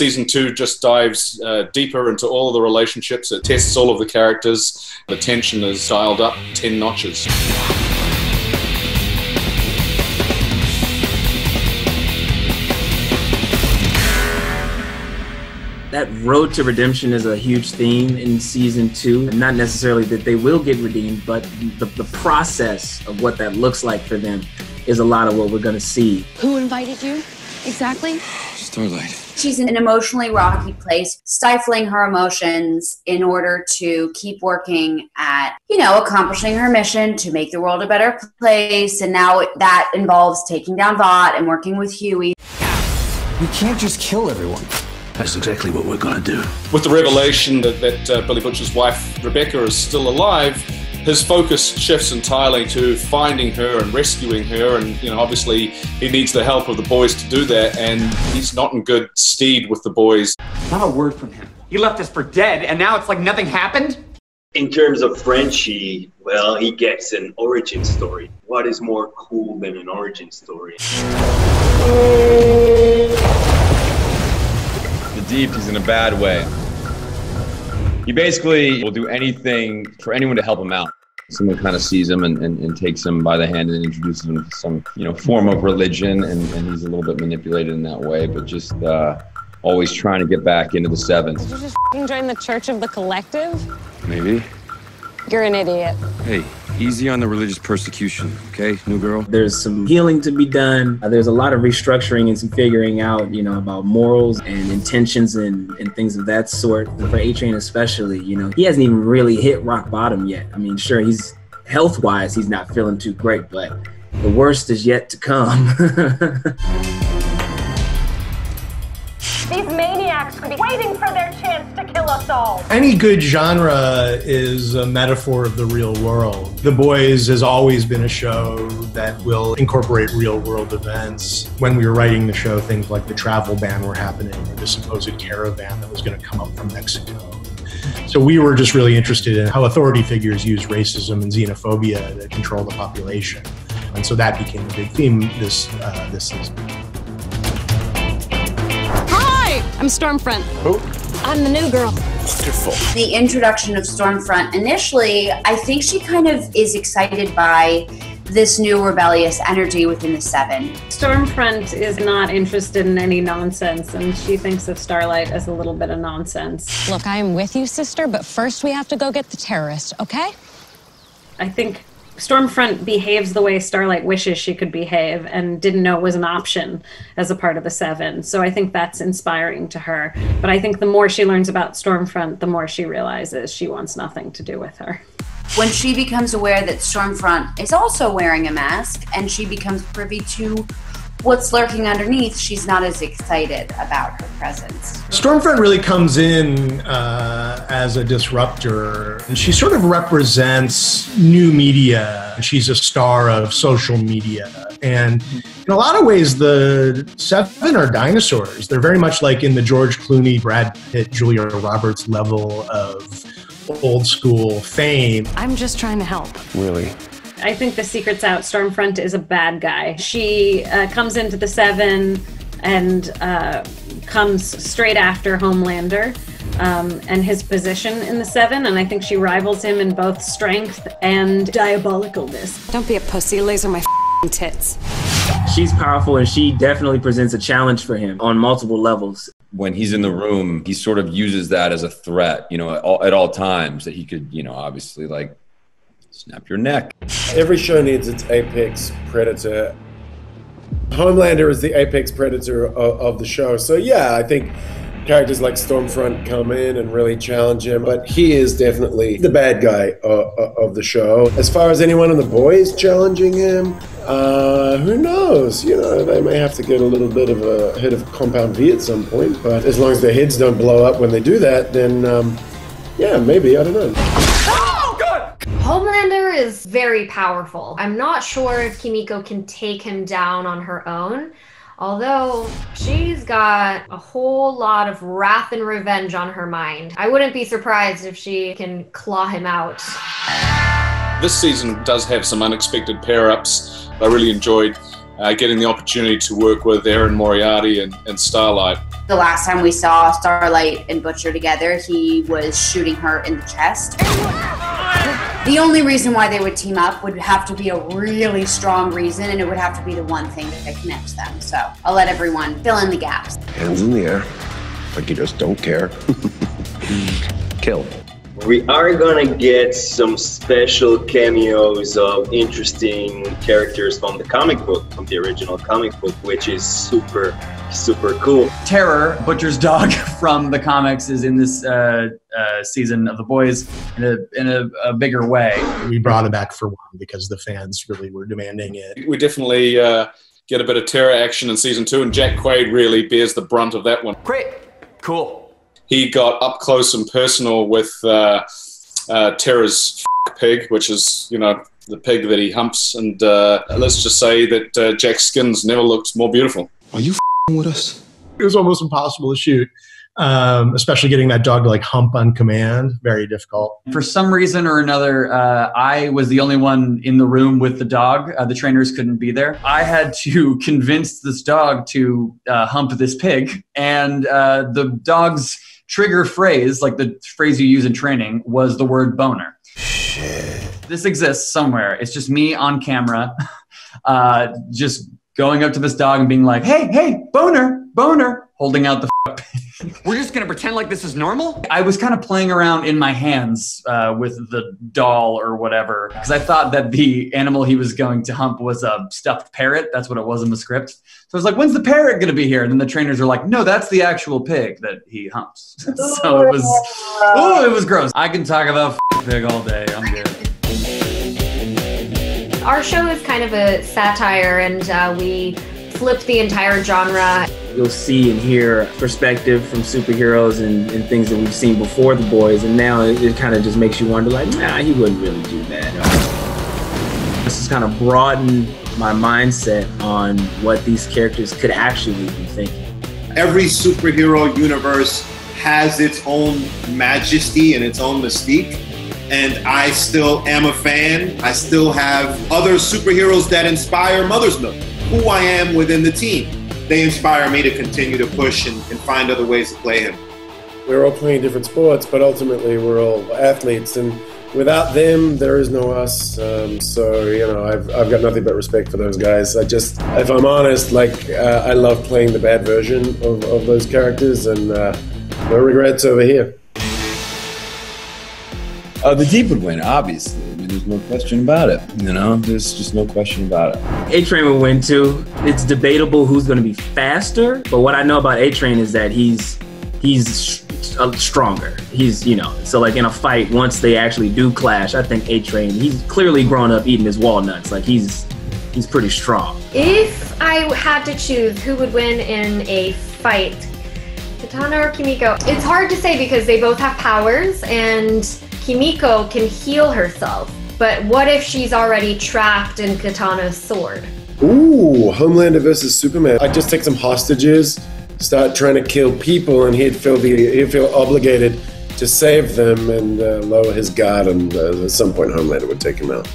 season two just dives uh, deeper into all of the relationships. It tests all of the characters. The tension is dialed up 10 notches. that road to redemption is a huge theme in season two. Not necessarily that they will get redeemed, but the, the process of what that looks like for them is a lot of what we're going to see. Who invited you exactly? Starlight. She's in an emotionally rocky place, stifling her emotions in order to keep working at, you know, accomplishing her mission to make the world a better place. And now that involves taking down Vought and working with Hughie. We can't just kill everyone. That's exactly what we're going to do. With the revelation that, that uh, Billy Butcher's wife, Rebecca, is still alive, his focus shifts entirely to finding her and rescuing her. And, you know, obviously he needs the help of the boys to do that. And he's not in good stead with the boys. Not a word from him. He left us for dead, and now it's like nothing happened? In terms of Frenchie, well, he gets an origin story. What is more cool than an origin story? The deep he's in a bad way. He basically will do anything for anyone to help him out. Someone kind of sees him and, and, and takes him by the hand and introduces him to some, you know, form of religion, and, and he's a little bit manipulated in that way, but just uh, always trying to get back into the sevens. Did you just join the Church of the Collective? Maybe. You're an idiot. Hey, easy on the religious persecution, okay, new girl? There's some healing to be done. Uh, there's a lot of restructuring and some figuring out, you know, about morals and intentions and, and things of that sort. For A Train, especially, you know, he hasn't even really hit rock bottom yet. I mean, sure, he's health wise, he's not feeling too great, but the worst is yet to come. These maniacs could be waiting for their chance to kill us all. Any good genre is a metaphor of the real world. The Boys has always been a show that will incorporate real world events. When we were writing the show, things like the travel ban were happening, or the supposed caravan that was going to come up from Mexico. So we were just really interested in how authority figures use racism and xenophobia to control the population. And so that became a big theme this uh, this season. I'm Stormfront. Who? I'm the new girl. Wonderful. The introduction of Stormfront, initially, I think she kind of is excited by this new rebellious energy within the Seven. Stormfront is not interested in any nonsense, and she thinks of Starlight as a little bit of nonsense. Look, I am with you, sister, but first we have to go get the terrorist, okay? I think Stormfront behaves the way Starlight wishes she could behave and didn't know it was an option as a part of the Seven. So I think that's inspiring to her. But I think the more she learns about Stormfront, the more she realizes she wants nothing to do with her. When she becomes aware that Stormfront is also wearing a mask and she becomes privy to what's lurking underneath, she's not as excited about her presence. Stormfront really comes in uh, as a disruptor, and she sort of represents new media. She's a star of social media. And in a lot of ways, the seven are dinosaurs. They're very much like in the George Clooney, Brad Pitt, Julia Roberts level of old school fame. I'm just trying to help. Really? I think the secret's out. Stormfront is a bad guy. She uh, comes into the Seven and uh, comes straight after Homelander um, and his position in the Seven, and I think she rivals him in both strength and diabolicalness. Don't be a pussy. Laser my tits. She's powerful, and she definitely presents a challenge for him on multiple levels. When he's in the room, he sort of uses that as a threat, you know, at all, at all times that he could, you know, obviously like snap your neck. Every show needs its apex predator. Homelander is the apex predator of, of, the show. So, yeah, I think characters like Stormfront come in and really challenge him, but he is definitely the bad guy uh, of the show. As far as anyone in the boys challenging him, uh, who knows? You know, they may have to get a little bit of a hit of Compound V at some point, but as long as their heads don't blow up when they do that, then um, yeah, maybe. I don't know. Is very powerful. I'm not sure if Kimiko can take him down on her own, although she's got a whole lot of wrath and revenge on her mind. I wouldn't be surprised if she can claw him out. This season does have some unexpected pair ups I really enjoyed. Uh, getting the opportunity to work with Erin Moriarty and, and Starlight. The last time we saw Starlight and Butcher together, he was shooting her in the chest. The only reason why they would team up would have to be a really strong reason, and it would have to be the one thing that connects them. So I'll let everyone fill in the gaps. Hands in the air, like you just don't care. Kill. We are gonna get some special cameos of interesting characters from the comic book, from the original comic book, which is super, super cool. Terror, Butcher's dog from the comics, is in this uh, uh, season of The Boys in a in a, a, bigger way. We brought it back for one because the fans really were demanding it. We definitely uh, get a bit of terror action in season two, and Jack Quaid really bears the brunt of that one. Great, cool he got up close and personal with uh, uh, Terror's pig, which is, you know, the pig that he humps. And uh, let's just say that uh, Jack's skins never looked more beautiful. Are you with us? It was almost impossible to shoot. Um, especially getting that dog to like hump on command, very difficult. For some reason or another, uh, I was the only one in the room with the dog. Uh, the trainers couldn't be there. I had to convince this dog to uh, hump this pig, and uh, the dog's trigger phrase, like the phrase you use in training, was the word boner. Shit. This exists somewhere. It's just me on camera, uh, just going up to this dog and being like, hey, hey, boner, boner, holding out the We're just gonna pretend like this is normal? I was kind of playing around in my hands uh, with the doll or whatever because I thought that the animal he was going to hump was a stuffed parrot. That's what it was in the script. So I was like, when's the parrot gonna be here? And then the trainers are like, no, that's the actual pig that he humps. so it was, oh, it was gross. I can talk about pig all day. I'm good. Our show is kind of a satire, and uh, we flipped the entire genre. You'll see and hear perspective from superheroes and, and things that we've seen before the boys, and now it, it kind of just makes you wonder, like, nah, he wouldn't really do that. This has kind of broadened my mindset on what these characters could actually be thinking. Every superhero universe has its own majesty and its own mystique and I still am a fan. I still have other superheroes that inspire Mother's Milk, who I am within the team. They inspire me to continue to push and, and find other ways to play him. We're all playing different sports, but ultimately we're all athletes, and without them, there is no us. Um, so you know, I've I've got nothing but respect for those guys. I just, if I'm honest, like uh, I love playing the bad version of, of those characters, and uh, no regrets over here. Uh, the deep would win, obviously. I mean, there's no question about it. You know, there's just no question about it. A Train would win too. It's debatable who's going to be faster, but what I know about A Train is that he's he's uh, stronger. He's you know, so like in a fight, once they actually do clash, I think A Train he's clearly grown up eating his walnuts. Like he's he's pretty strong. If I had to choose who would win in a fight, Katana or Kimiko, it's hard to say because they both have powers and Kimiko can heal herself, but what if she's already trapped in Katana's sword? Ooh, Homelander versus Superman. I'd just take some hostages, start trying to kill people, and he'd feel the he'd feel obligated to save them and uh, lower his guard, and uh, at some point Homelander would take him out.